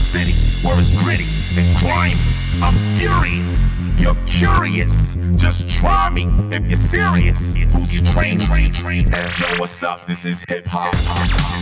city where it's gritty and grimy. I'm furious, you're curious. Just try me if you're serious. Who's your train? Train, train. Yo, what's up? This is hip hop.